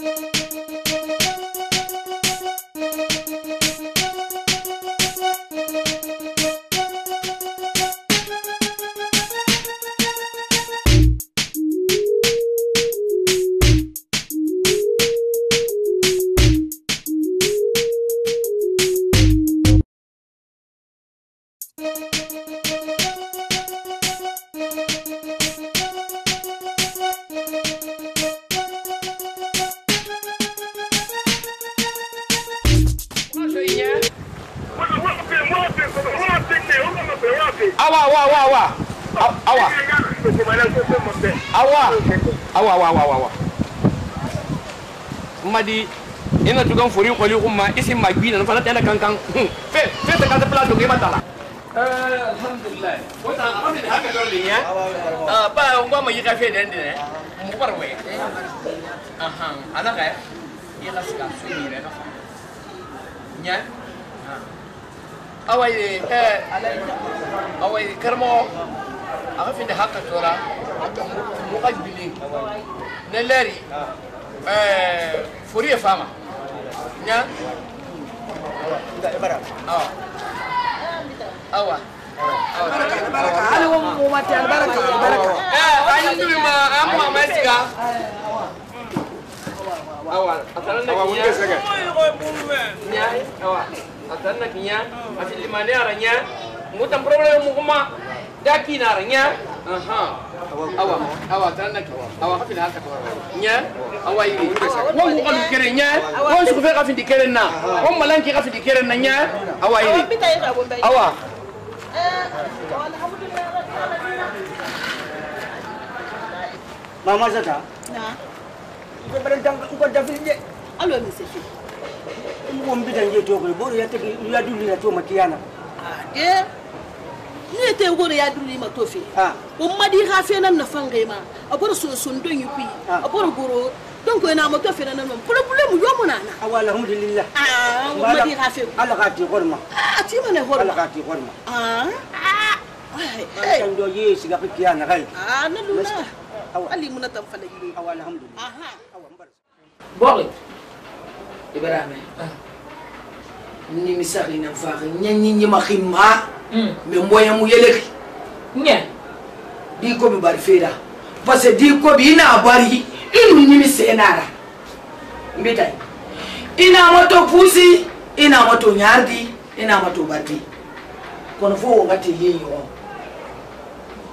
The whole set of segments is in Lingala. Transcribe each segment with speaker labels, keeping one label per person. Speaker 1: Thank you. kan fori kɔli ko ma ese ma gbi kankan fe fe tɛ kan tɛ place ko e ma ta la eh, alhamdulilayi ko tan an bɛ hakɛ dɔ de ɲɛ eh? ah, ah, ba n ko a ma fe dɛ dɛ mɔgɔ bari wɛ ala ka i ka se ka so in yɛrɛ ka fa ɲɛ awa ye awa ye karamɔgɔ a ka fini hakɛ tora mɔgɔ gbilen ne lɛri ah. eh, fori ye Ya. awa, awa, barang. Eh, awa, awa, awa, awa, awa, awa, awa, awa, awa, awa, awa, awa, awa, awa, awa, awa, awa, awa, awa, mungkin awa, awa, awa, awa, awa, awa, awa, awa, awa, awa, problem awa, awa, awa, awa awa awa tan awa hafi na haka nya awa yi won ko kalu kere nya won su fe kafi di kere na won kafi di kere na nya awa yi awa mama zata na ko bare tan
Speaker 2: ko da fi je alo mi se fi mo mbi tan je to ko bor ya tagi ya dulina to makiyana ah ne te gore ya duri ma tofe ah. o madi di fe nan na fanga ma abor so son don yupi abor ah. goro donc na ma tofe nan nan problem yo mo nana awala ah, alhamdulillah ah o madi ha fe ala ka ti gorma ah ti ma ne gorma ala ka ti gorma ah ah kan do ye siga ki kiana kai ah na luna ali muna tan fala yi awala alhamdulillah aha awan bar
Speaker 1: bori ibrahim ah ni misali nan fa nyanyi nyi ma ah mais hmm. moyen mu yeleki di ko bi bari feeda parce que di ko bi ina bari inu nyimi senara mbitai ina moto pusi ina moto nyardi ina moto bardi kono fo wakati yiyo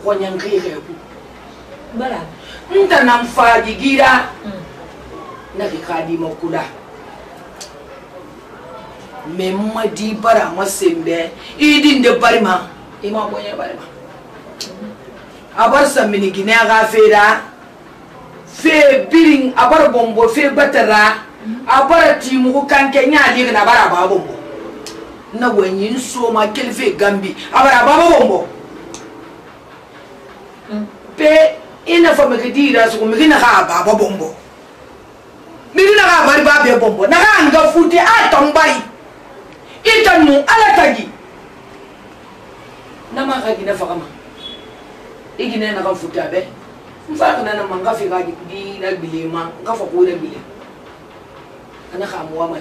Speaker 1: ko nyankire ku bara nta namfajigira mm. na kikadi makula mɛ ma di bara ma sen bɛɛ i di n de barima
Speaker 2: i ma bɔɲɛ barima
Speaker 1: a bari sa miniginɛya ka feera fee birin a bari bɔnbɔ fee gbatara a bara tiimugu kankɛ nyɛ a ligina a bara a baa bɔnbɔ na wa nyin soma kele fee gambi a bara a baa ba bɔnbɔ pe i nafa mɛki diira sugu mɛki na ka a baa ba bɔnbɔ mɛki na ka a bari baa bɛɛ bɔnbɔ na ka a nga fute a tɔn bari i tan nu ala tagi nama ka gine fagama i gine na ka futa bɛ n fa kana nama n ka fi ka gina gbile ma n ka fɔ ko yɛrɛ gbile ana ka mɔgɔ ma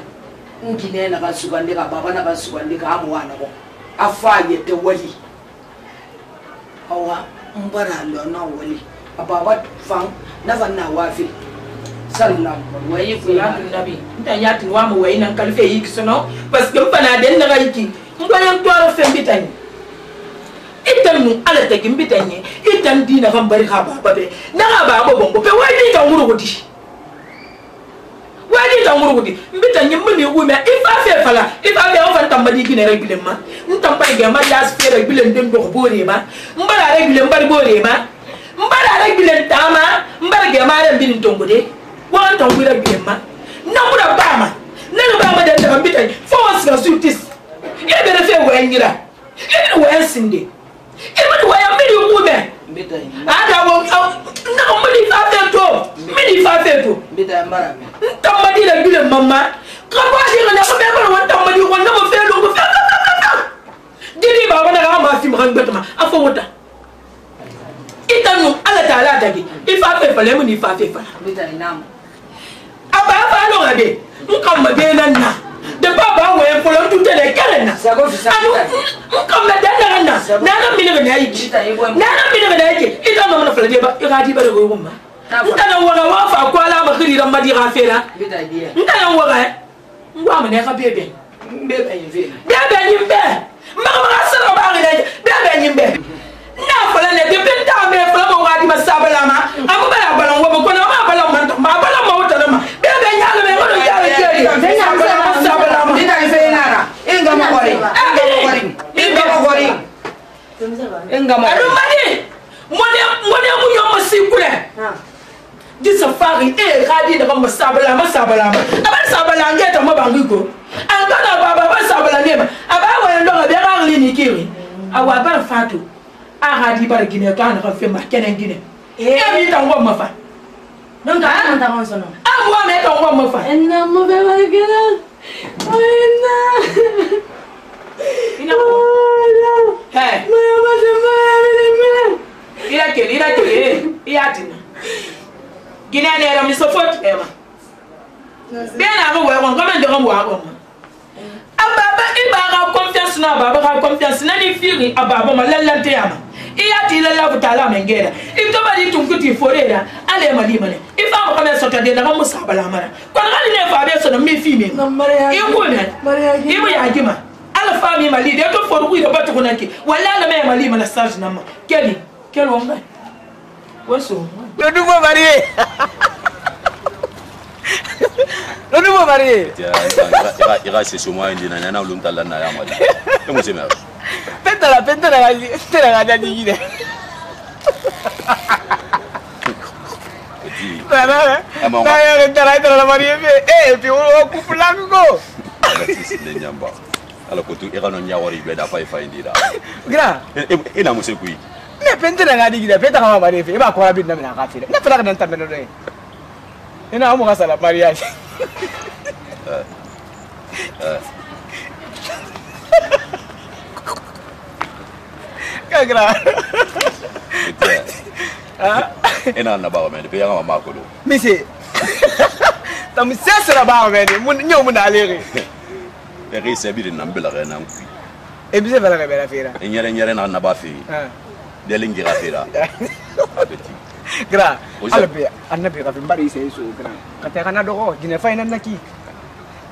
Speaker 1: n gine na ka sugandi ka baba na ka sugandi ka a mɔgɔ a nɔgɔ a fa a yɛ tɛ wali awa n bara lɔnna wali a baba fan n'a fa na waa feere sallallahu waye fo ya tun nabi ntan ya tun wa mu waye nan kalfe yi kisono parce que fana den na gaiki ngwana ntoro fe bitani itan nu ala ta gin bitanye itan dina kan bari ha baba be na ga baba bongo pe wadi ta nguru gudi wadi ta nguru gudi bitanye mun ne wumi ifa fe fala ifa fe on fan tambadi gine re bilen ma ntan bai ga ma las fe re bilen den do bore ma mbara re bilen bari bore ma mbara re bilen tama mbara ga ma re bilen tongode wantangwira byema nabula bama nene bama dendaba mbitayi fo wansiga zuitisi ibere fe wenyira ibere wensinde ibere weyambiri wume adawo nao mili fafe to mili fafe to ntammadila bile mama kabadiga nakomebara wantammadi wonnamo fe logo fe didi baba nagaa mafima kangbetama afo wota itanu ala taala dagi ifafe fala emuni ifafe
Speaker 2: fala
Speaker 1: aba abalonga de nkamba benanna depa bangweye folo ntutele kerena nkamba danagana nana minege nayeji nana minege nayeji itangamana fala deba ikadibadegoyogumma ntana waga wafa kwala abakirira madiga fela ntana waga ngwamaneka bebe bebe nyimbe magamaga sara baginaje bebe nyimbe na fala e e e ne de bin ta me fala mo wadi masabala ma abu bala balan wo ko na ma balan man ma balan ma wutala ma
Speaker 2: adumadi mɔdɛmu ɲɔmɔ
Speaker 1: sikulɛ disa fari e kadi daga masabalama sabalama aba sabalange tama bangi ko
Speaker 2: angana baba ba sabalange
Speaker 1: ma aba wɛn dɔn ka bɛ ka ŋli ni kiri awa bar fatu a kadi bar gine ka na ka fɛn ma kɛnɛ gine e mi tan ko mafa donc a na tan
Speaker 2: sɔnɔ boa na ɛdɔn hɔ mmafa ɛna mo bɛ ma gɛrɛ ɔyina ina mo hɛ mo yɛ mo ti mo yɛ mi ni mi ira
Speaker 1: kele ira kele eh. iya dina gini ɛna ɛrɛ mi sofo ɛma bia na mo wɛ wɔn gɔmɛ ndɔgɔm wɔ agɔ ma ababa iba ka confiance na ababa confiance na ni firi ababa ma lɛlɛ te i y'a t'i la i y'a fɔ taa la mɛ n gɛrɛ i bɛ to b'a di tunkun t'i fore la hali e ma di ma dɛ i fa mɔgɔ bɛ sɔtɔ den na ka musa bala mara kɔni hali ne fa bɛ sɔrɔ min fi min i ko mɛ i bɛ
Speaker 2: y'a di ma
Speaker 1: ala fa min ma li de e to forugu yɛrɛ ba tuguni kɛ wala ala mɛ ma li ma na sarisi na ma kɛli kɛli o ma o so. o dun ko bari ye. lo ni mo marié i ka sesi mo ayi dina ɲana olu tala na ya mali e mo se mɛ pe tala pe tala ka tala ka da digi dɛ tala n'a yɛrɛ tala i tala marié fɛ e puis o couple la ko ne ɲamba ala ko to e ka nɔ ɲawari bɛɛ dafa i fa in dira gra e na mo se koyi ne pe tala ka digi dɛ pe tala ka marié fɛ e b'a kɔrɔ bi na mina a ka feere ne fana ka na n ta mɛnɛ dɔ ye ina mu hasa la ya
Speaker 2: shi kagra
Speaker 1: ina na bawa mene pe yanga mama kodo mise tam sese na bawa mene mun nyo mun alere pe ri se biri na mbela na nkui e bise bela ka bela fera nyere nyere na na ba delingi ka fera gra alabe annabi rafin bari sai su gra kata kana dogo jine fa nan naki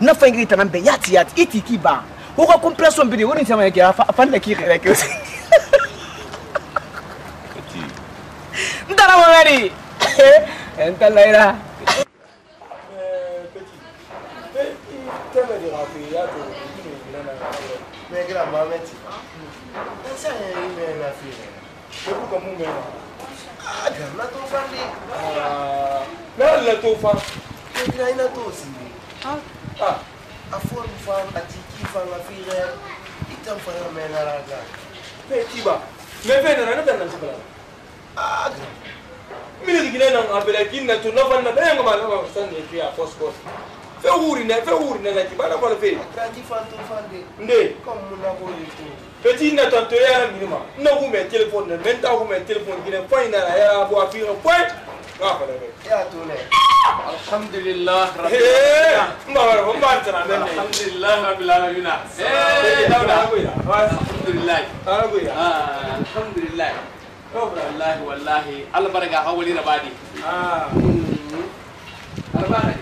Speaker 1: na fa ngi tanan be yati yati iti ki ba ko ka compression bi ne wani sama yake fa da ki kare ke ndara wani en talaira
Speaker 3: Mais grave, ma mère, tu vois. Ça, il y la une affaire. Je vous comme vous-même. ah jamna to fan de na na to fan ke dira ina to si ah ah a fon fan a ti ki fan a fi re itam fan na me na raga pe ti ba me pe na na na ti bala ah mini digina na ngabela kin na to na fan na be ngama na ba san ne ti a fosfos
Speaker 1: fɛn wuri na fɛn wuri na na ki bana kɔnɔ fɛ. a
Speaker 3: taara ti fan to fan de. nde. kɔmi mun na ko de to. petit na tantôt ya la minima na ko mɛ téléphone na mɛ n ta ko mɛ téléphone ginɛ fɔ in na na ya bɔ a fi hàn fɔ in. k'a fana bɛ. e y'a to ne. alhamdulilah
Speaker 1: rabi. ee n b'a wɛrɛ fɔ n b'a tana mɛ. alhamdulilah rabi alamina. ee dawuda alhamdulilah. alhamdulilah. alhamdulilah. walahi walahi ala barika a ka wali rabaa di. ala barika.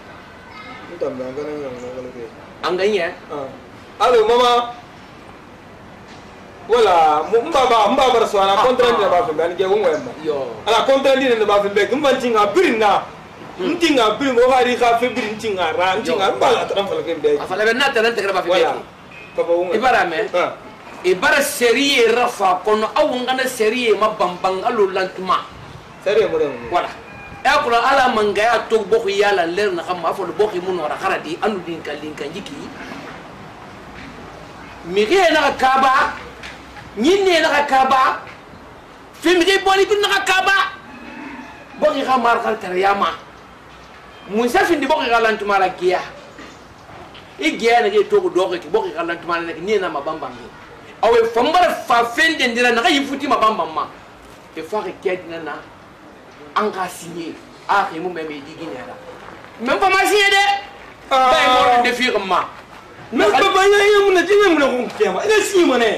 Speaker 3: também, agora não, agora não.
Speaker 1: Anganya? Ah. ah. Alô, hmm. mamã. wala mbaba mbabar so ana contrainte ba fe ben ge won wemma yo ana contrainte ne ba fe be gum tinga birinna ntinga birin go hari kha fe birin tinga ra ntinga mbala tan fala ke be afala be na tan tan ba fe be papa won ibara me eh? ibara serie rafa kono awon ngana serie ma bambang alu lantuma serie mo wala ya kula ala mangaya to boku yala ler na kam afol boku mun wara kharadi anu din kalin kan jiki mige na kaba nyinne na kaba fi mige boni bin na kaba boku ga mar khar tar yama mun sa fi ndi boku ga lan tumara giya i giya na ge to do ko boku ga lan tumara na ni e na mabamba ngi awe fambara fa fende ndira na ga yifuti mabamba ma e fa ke kedina na an k'a ah, signé a k'a mun bɛ mɛ i digi ɲɛ la mɛ n fa ma signé dɛ ba ye mɔri de fi ma. mɛ papa n ye mun na jɛn ye na ko n kɛ ma signé mana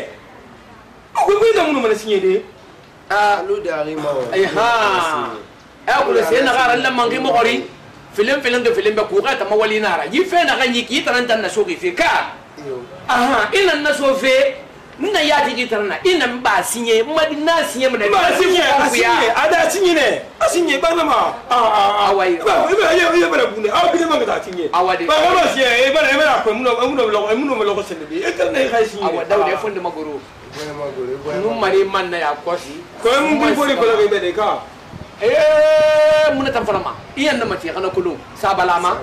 Speaker 1: ko ko i mana signé de. aa n'o de y'ale ma o. ayi han
Speaker 3: ɛ kolo sen nagara la manki mɔgɔri
Speaker 1: filen filen to filen bɛ ka nara yi na k'i na ka na nna ya ti ji tarna ina mba sinye madi na sinye mba da ba sinye mba sinye ada sinye ne a sinye ba na ma a a a yi ba ba ya ya bara bune a bile man ta sinye a sih ba ba sinye e bara e bara ko mu no mu no lo mu no lo ko sinye bi e tarna e kai sinye a wada da fonde magoro nu mari man na ya kosi ko mu bi bori ko lo
Speaker 3: be de ka
Speaker 1: eh mu na tan fara ma iyan na mati kana kulum sabalama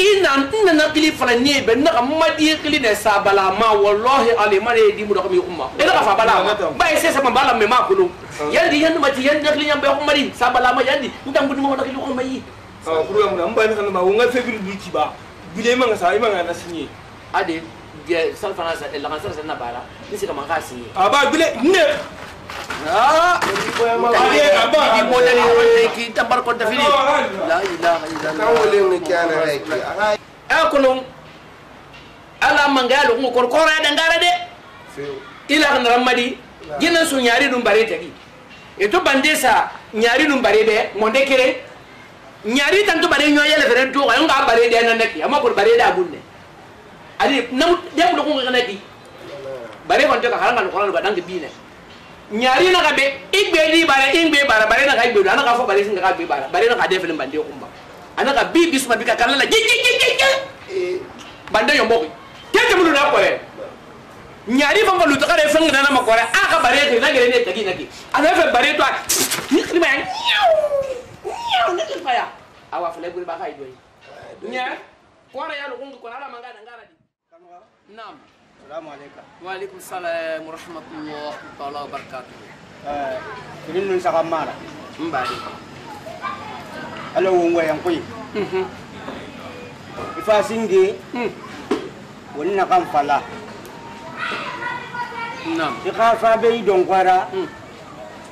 Speaker 1: i na n nana bili fana ni ye bɛ n naka madi kili ne sa bala ma wallahi ale ma ne di mu dɔ mi kuma e, e ka fa bala ma ba ye sɛsɛ e ma bala mɛ ma kolo ah. yandi yandi ma ti yandi nakili nyamba ko mari sa bala ma yandi n tan budi ma nakili ko mai ah kuru ya mun ba ne kana ma wonga febri du ci ba bile ma ngasa ai ma ngana sinye ade ge sal fana sa la kan sa na bala ni se ka ma ka sinye aba ah, bile ne لا akunum ala mangalo ko kor kora da ngara de ila kan ramadi gina su nyari dum bare tagi eto bandesa nyari dum bare de monde kere nyari tanto bare nyoya le fere to ayon ga bare de nan neki amma ko bare da bunne ali namu de ko ko ngana di bare kon to ka harangal ko lan ba dangi bine ñaari na ka be i gbeli bara i gbe bara bare na ka gbelu ana ka fo bare singa ka gbe bara bare na ka de fele bande kumba ana ka bi bisuma bi ka kala la jiji jiji jiji bande yo mboki tete mulu na kore ñaari fa ngolu to kare fengi na ma kore a ka bare ke na gele ne tagi na ki ana fe bare to ni khri ma ñaw ne fa ya awa fele gbe ba ka idoyi ñaar kore ya lu kungu ko ala manga na ngara di nam salamu alaikum wa alaikum salam rahmatullah ta'ala wa barakatuh eh kinin nun saka mara mbari alo wongo yan mhm ifa singe mm. wani na kan nam ika fa bai don kwara mm.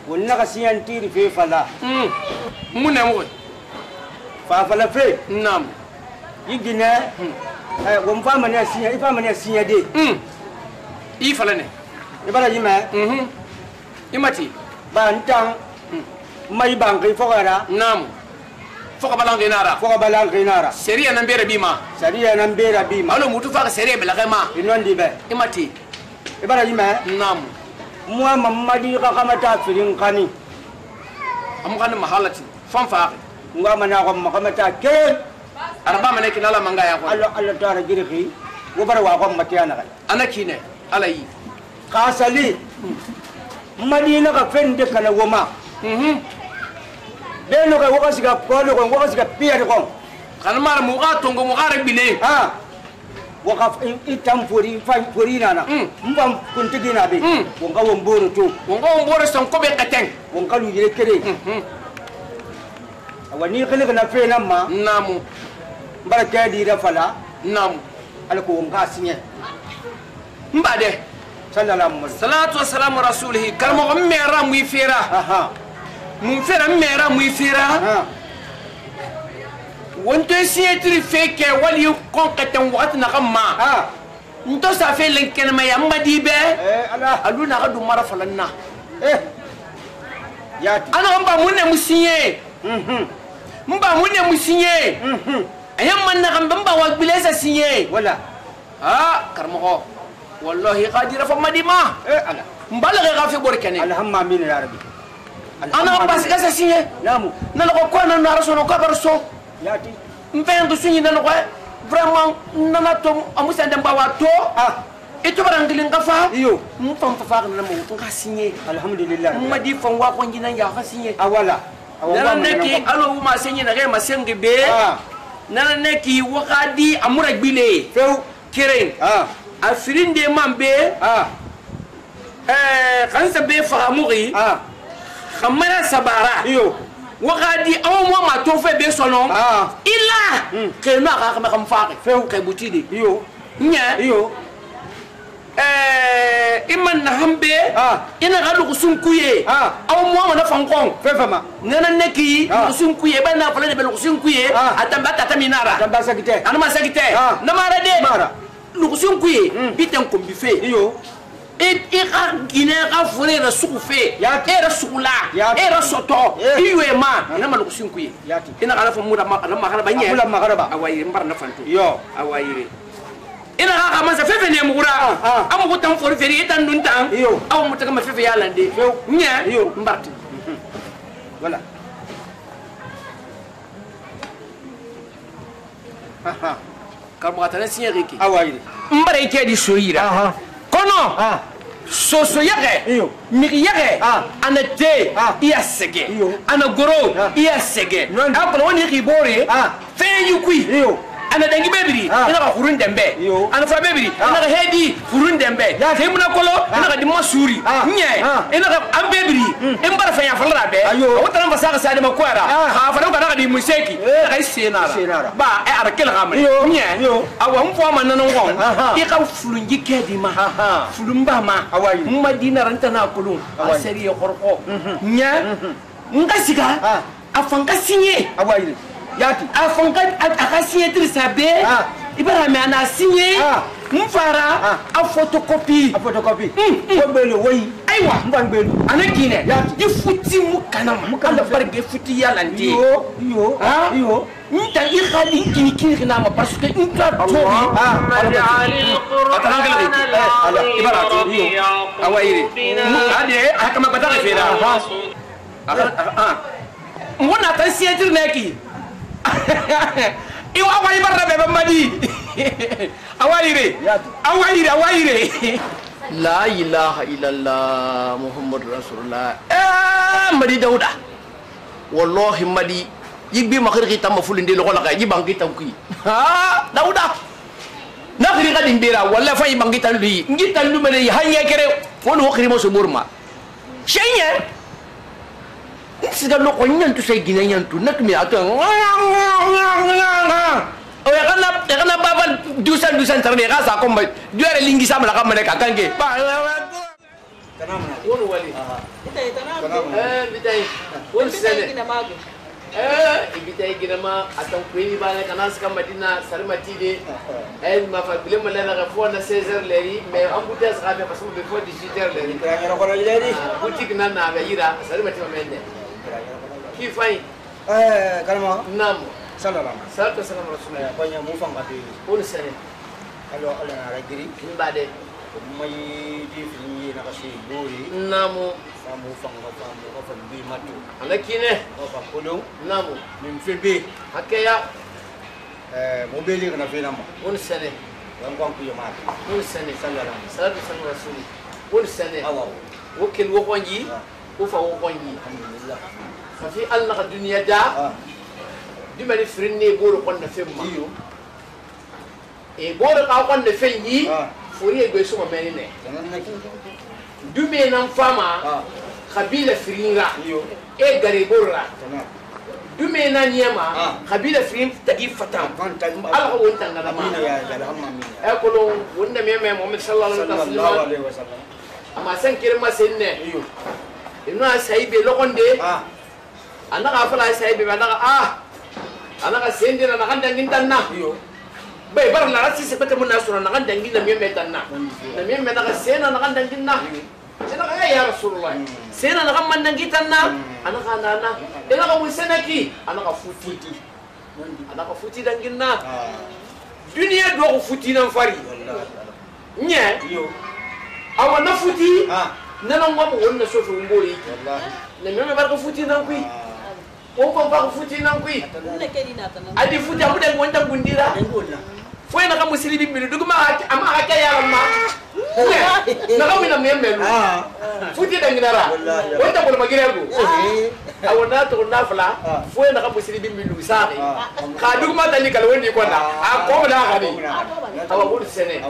Speaker 1: wani na kasiyan tiri fe fala mm. mun ne mu fa fala fe nam yigina wa mu fama ne sinya ifa ma ne sinya de mm i fala ne i bala yima mhm i mati ba ntang mai bang kai fogara nam foka balange nara foka balange nara seria na mbere bima seria na mbere bima alo mutu faka seria bela kema inondi be imati i bala yima nam muwa mamadi ka kamata firin kani am kani mahalati fanfa nga mana ko makamata ke
Speaker 3: araba mane kin ala manga ya ko Allah
Speaker 1: Allah taara jiri ki wo bara wa ko matiya na ana kine ala yi ka sali madina ka fende kala woma mhm beno ka wo ka siga polo ko wo ka siga piya ko kan mar mu ga tongo mu ga rebile ha waka itam fori fan fori nana mbam mm. kuntigi na be mm. wonga womboro to wonga womboro son ko be katen wonga lu yele kere mhm. awani kele kana fe na ma namu mbara kɛ dira fala nam ala ko nga siɲɛ mbade salatu wasalamu rasulihi karamɔgɔ n mɛra mu i fera mun fera n mɛra mu i fera wo n to siɲɛ tiri fe kɛ wali kɔn ka tɛn wagati na ka ma n to sa fe len kɛnɛmaya n ma di bɛ eh, alu na ka don mara fala n na eh. ana n ba mun ne mu siɲɛ n mhm. ba mun ne mu siɲɛ ayam man na kan bamba wag bilesa sinye wala karmo, karmoko wallahi qadira fa madima eh ala mbalaga gafi borkene alhamma min ya rabbi ana basi kasa sinye namu nalako kwana na rasono kabar so yati sinye sunyi nalako vraiment nana to amusa ndamba wa to ah itu barang giling kafa iyo mo fam fa fa na mo sinye alhamdulillah mo di fam wa ko ngina ya ka sinye awala dalam negeri, alo ma sinye na ga ma singe be ah. nana ne k'i wagadi a mura gbile ye fewu keren a firin de man be kan sa be faga mugi xamaya sabara wagadi awo mo ma to fe be sɔnɔ ila hmm. kenu a ka xame xam faxe fewu kɛ buti de ɲɛ Eh, ima na hambe ah. ina ga lugusun kuye aw ah. mo wona fankon fefama ngana neki lugusun ah. kuye ba na fala de lugusun kuye atamba tata minara atamba sakite anama sakite na mara de mara lugusun kuye hmm. biten kumbi fe iyo i ka ginɛ ka fore yɛrɛ sugu fe e yɛrɛ sugu la e yɛrɛ sɔtɔ e. i yo ye ma ina ma lugusun kuye ina ka ala fɔ mura ma ala makaraba ɲɛ mura makaraba awa yire n bara na fanto awa yire ina ka ka masa fefe ne mugura ah, ah. amu ko tan fori feri tan dun tan awu mu taka ma fefe ya lande nya mbarti wala karbuga tane sinya riki awayi mbara ike di soyira ah, kono soso yɛgɛ migi yɛgɛ ana te iya sɛgɛ ana goro iya sɛgɛ a kɔlɔn ni k'i bɔre fɛn yi kui ana dangi bebiri ah. ina ka hurun dembe ana fura bebiri ah. ina ka hedi hurun dembe te muna kolo ah. ina ka dimma suri nye ina ka an bebiri in hmm. bara fanya falara be o tana fasa ka sadi ma kwara ha fara ka na ka dimu seki eh. ina ka senara ba e arkel ga mre nye awa mpo ma nanan gon i ka fulunji kedi ma fulumba ma mma dinara ntana kulun aseri ya e korko mhm. nye mhm. nka siga a fanka sinye yati afonka akasinye dirisa be ah. ibarame anasinye ah. nfara afotokɔpi ah. afotokɔpi mm, mm. ko gbelo woyi ayiwa n kɔni gbelo ana kinɛ i futi mu kana ma ala barike futi yala n te yo yo yo n ta i ka n kini kini kana ma parce que n ka tobi a taara n kala de ti eh, ala i b'a la to yo awa yire a de a kama gbata de feere a mɔgɔ n'a ta siyɛntiri n'a ye k'i iwa awai barra be bambadi awaire awaire awaire la ilaha illallah muhammad rasulullah eh madi dauda ah. wallahi madi yibbi makir kita mafulin de lokola kay yibang kita uki. ha dauda ah. nakri kadin bira walla fa yibang kita lui ngita lumene hanya kere wono wakri mo suburma Shenye siga noko nyantu sai gina nyantu nak mi ato o ya kana ya kana baba dusan dusan tarne ka sa komba juare lingi sama la kamane ka kange ba tanam na wali ita
Speaker 2: ita na eh
Speaker 1: bitai won sene eh ibitai gina ma kwini ba na kana suka madina sarmati de eh ma fa bile mala na gafo na 16h leri mais an buta sa be fo 18h leri kra ngara ko leri butik na na ga ira mende kifai eh kalma nam sallallahu salatu salam rasulullah ko nya mu fanga be on sene alo ala na ragiri kin bade mai di fini na kasi buri namu famu fanga famu ko fa bi matu ala kine ko fa kodo namu min febe hakaya eh mo be li na fe namu on sene wan kwan ku yama on sene sallallahu salatu salam rasulullah on sene awa wo ken wo konji ko fa wo konji alhamdulillah kafi allah ka duniya da dimani firinne goro konna femma e goro ka konna fen yi fori e gbe suma meni ne dume nan fama kabila firinra e gare goro la dume na niyama kabila firin tagi fatan ala ko won tangala ma e ko lo wonda me me muhammad sallallahu alaihi wasallam ama san kirma senne ino asai be lokonde anaga afala sahibi anaga ah anaga sendira na kanda ngintanna iyo
Speaker 3: bay bar na rasi
Speaker 1: se bata munna sura na kanda ngin na miyeme tanna na miyeme na sena na kanda nginna ina ga ya rasulullah mm. sena mm. na kamman ngitanna anaga e nana ina ga wisenaki anaga futi anaga futi danginna duniya do ko futi nan ah. fari nye iyo awa na futi ah. nana ngwa mo wonna sofu mbori na miyeme bar ko futi nan kuyi ah.
Speaker 2: uko mpaka futi inankwi adi futi amuda ngonda
Speaker 1: gundira foi naka musili bibili duguma ama haka yala ma naka mina membelu
Speaker 2: futi danginara wonta bol magirego
Speaker 1: awo na to na fala foi naka musili bibili sare ka duguma tani kala wondi kona a ko na ka ni awa bol sene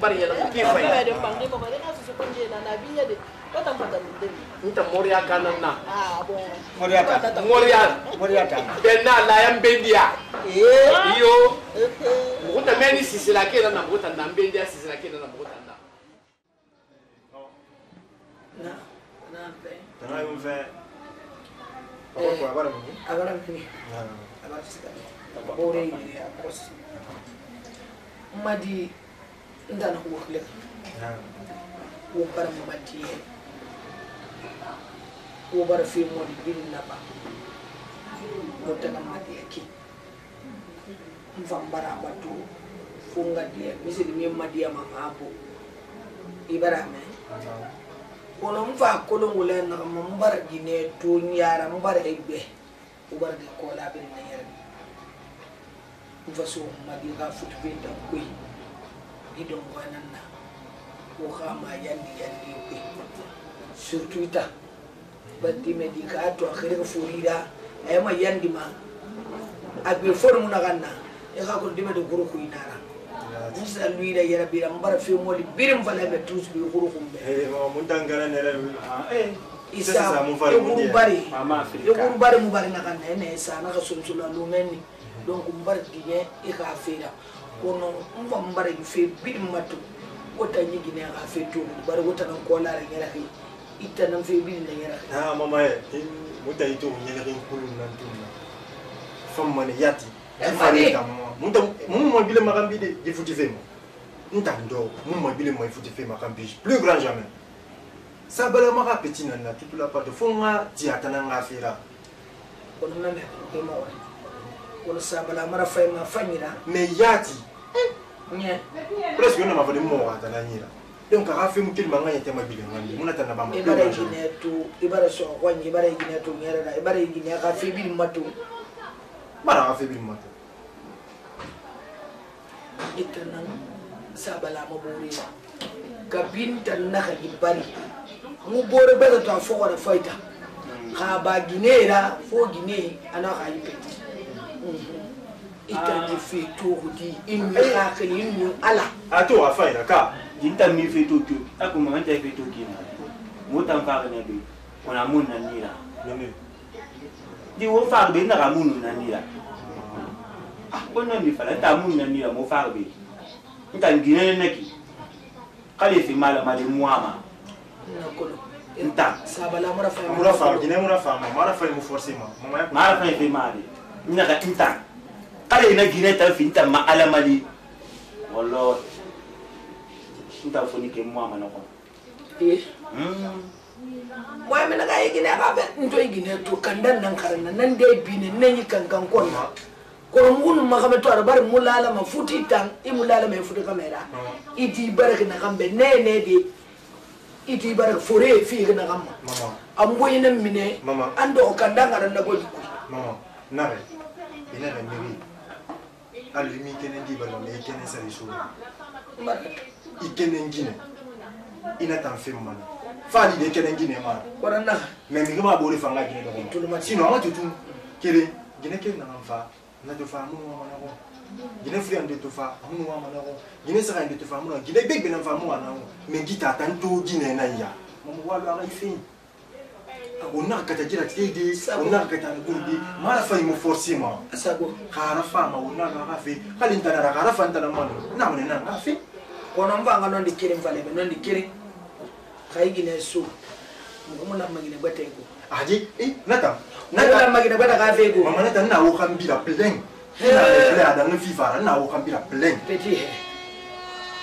Speaker 1: mbari yala ki fay
Speaker 2: nta
Speaker 1: moriya kana ah, eh. na moriya ta moriya moriya ta bɛn na la yan bɛn diya iyo mɔgɔ ta mɛ ni sisila k'e nana mɔgɔ ta na n bɛn diya sisila k'e nana mɔgɔ ta
Speaker 3: na. tana y'o fɛ kɔkɔ kɔ a b'a dɔn mun. a b'a dɔn mun a b'a sika a b'o de ɲini a b'o si
Speaker 1: n ma di n dana ko kile kan
Speaker 3: ah.
Speaker 1: o baara ma di yɛrɛ. wobara fe moni binna ba motanam madiya ki mbambara batu fo ngadiya misiri mi madiya ma ma bo ibara me kono mfa kolongule nagama mbara jine to nyara mbara egbe ubara de kola bin na yere mfa so madiya ka futu be dan koy gidon wanan na ko xama yandi yandi koy sur twitter battimedi ka to akhireke forira ayama yandima abe fonu muna ganna e ka ko dimede guru kuinara musa luira yara bira mbara fe moli birim fala be tous bi guru kumbe
Speaker 3: eh mun tangara ne isa e guru bari e guru bari
Speaker 1: mu bari na ganna ne isa na ka sunsula lumeni donc mbar dinye e ka fera kono mba mbara fe birim matu wota nyigine ka fe to bari wota na ko la ra ngera kai ita na mfe bili na yera
Speaker 3: ah mama ye eh, eh, muta ito nyela kin kulu na tumna fam mane yati fare ta mama muta mum mo bile makambi de jifuti fema nta ndo mum mo bile mo jifuti fema kambi plus grand jamais sa bala maka petit na na tutula part fo nga ti atana nga fira kono na me ko ma wa kono sa bala mara fa ma fanyira me yati eh, nye presque na ma vale mo atana nyira donc aka fɛn telima ngai yɛtɛ ma bilenga ni muna tana bama ibara igine to ibara sɔn kwa nyi ibara igine to ngɛrɛ la ibara
Speaker 1: igine aka fɛn bi ma to
Speaker 3: bara aka fɛn bi ma to
Speaker 1: itanan sabala ma bori ka bin tan na ka ibari mu bore bɛ to afɔ wala faita ka ba gine ra fo gine ana ka ipe
Speaker 3: ita ni fe to di inu akili inu ala ato afa ira ka jinta mi feto to ako ma anta feto ki na mo tan far na be on a mun na ni la di wo far be na ga ah, mun na ni la ah ko na ni fala ta mun na ni la mo far be nta ngine ne ki kale fi mala ma de muama nta sabala mura fa mura fa ngine mura fa ma mura fa mo forcer ma mura fa fi mali ina ka nta kale ina ngine ta fi nta ma alamali wallahi n t'a fɔ ni kɛ mɔ a ma nɔgɔn
Speaker 1: moya mina ka yigine ka be nto yigine to kanda nankarana nande bine neyi kankan konna kono munu makame to ara bari mulalama futi tan i mulalama e futi kamera iti barake nakambe nene de iti barake fore e fiike nakamma an boyine mine an doxo kanda ngarana
Speaker 3: ko jikku nare ilana miri alimi kene ndibana me kene sari suu i kene ngine i na tan fɛn mana fali de kene ngine ma wala na mɛ mi ma b'o de fan ka gine dɔgɔ ma sinɔn an ka tutu kelen gine kelen nana fa na to fa minnu ma ɲɔgɔn gine fili yan de to fa minnu ma ɲɔgɔn gine saga yan de to fa minnu gine bɛ gbɛlɛn fa minnu ma ɲɔgɔn mɛ ji ta tan to gine na ya mamu wali an ka i fɛn unakata jira tidi unakata gundi mara fa imu force ma asabo kharafa ma unaka kafi kali ntana kharafa ntana mano namune nanga fi kono mvanga nondi não mvalebe nondi kiri
Speaker 1: kaigine su mula magine gwete ko aje eh nata nata
Speaker 3: magine gwete ka fe ko não nata na wo kambira plein na le plein vivara na o kambira plein plen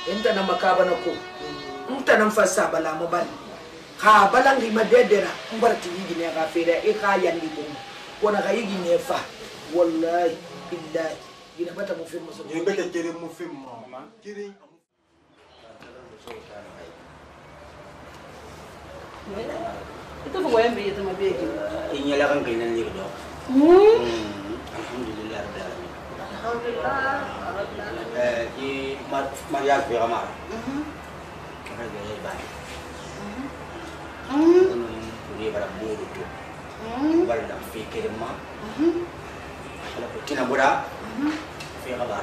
Speaker 1: enta na makaba na ko nta na mfasa bala mo bal ka bala ngi madedera mbarti yigine ka fe da e ka yandi ko kona ka yigine fa wallahi billahi ina bata mo fe mo so yebete
Speaker 3: kere mo fe mo Shanghai. Ito po kuya, bigyan ito mabigyan. Inyala kang kainan niyo
Speaker 2: daw. Hmm. Alhamdulillah, dami. Alhamdulillah.
Speaker 1: Eh, di Marias Biramar. Mhm. Kaya gaya ba? Mhm.
Speaker 2: Mhm.
Speaker 1: Kuya para buru gitu. ko. Mhm. Wala nang fikir
Speaker 2: ma. Mhm.
Speaker 3: Wala ko tinabura. Mhm. Fikir ba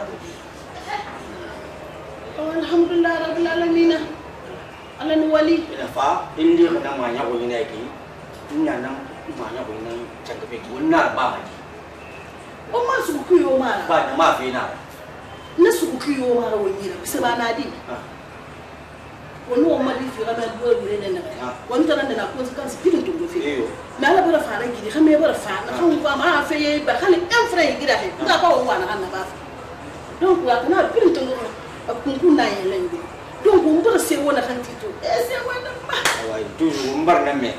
Speaker 2: والحمد لله رب العالمين ala ni wali
Speaker 1: ila fa indi kana ma nya ko ina ki ina nan ma nya ko ina changa pe ki wonna ba ma ki
Speaker 2: o ma su ku yo ma
Speaker 1: ba na ma fe na
Speaker 2: na su ku yo ma ra wonyi ra se ba na di wani wa mali fi rama duwa dure da naga wani tana da na ko su kan su filin to do fi na ala bara fara gidi kan me bara fa na kan ba ma fe ye ba kan en fere gida he ka ba wa na kan na ba donc wa kana filin to do kunkun na yɛlɛ de donc n bɔra sewo na kan tito ɛ sewo na
Speaker 3: ma ayi toujours n bari na mɛ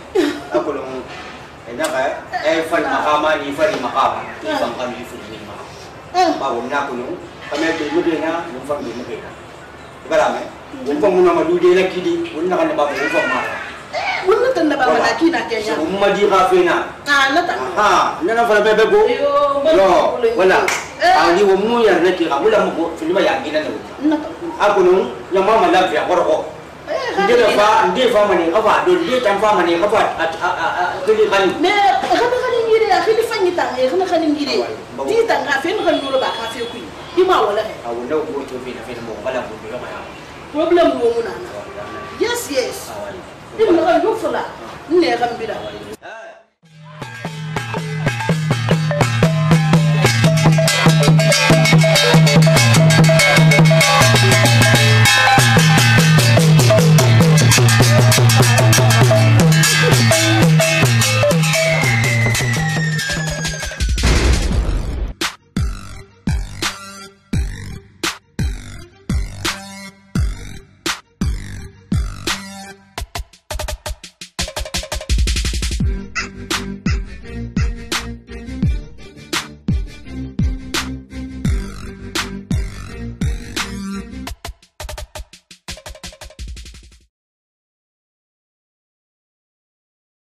Speaker 3: a kɔni n'a ka ɛ fari
Speaker 1: makama ni fari makama i fan ka mi fili ni ma bawo n'a kɔni kame bɛ mu de na mun fan bɛ mu de na i b'a mɛ mun fan mun na ma du de la kidi o na ka ne b'a fɔ mun fan ma
Speaker 2: mun na ta na ba na k'i na kɛ ɲa mun
Speaker 1: ma di ka fɛn na ah na ta ah nana fana bɛɛ bɛ ko yo wala. angi wo mu ya ne ki kabula mu fili ba yangi na ne ya mama la fi akoro ko
Speaker 2: ndele fa
Speaker 1: nde fa mani ka fa do nde tan fa mani ka fa kili Kan
Speaker 2: me ka ya, e, ya. ba kali ngire ya kili fanyi tan ya kana kali ngire ti tan ka fe ba ka fe ku wala he
Speaker 1: na ko to fi na fe mo bala do ma ya
Speaker 2: problem wo mu na yes yes ibn kali yo fula ne ka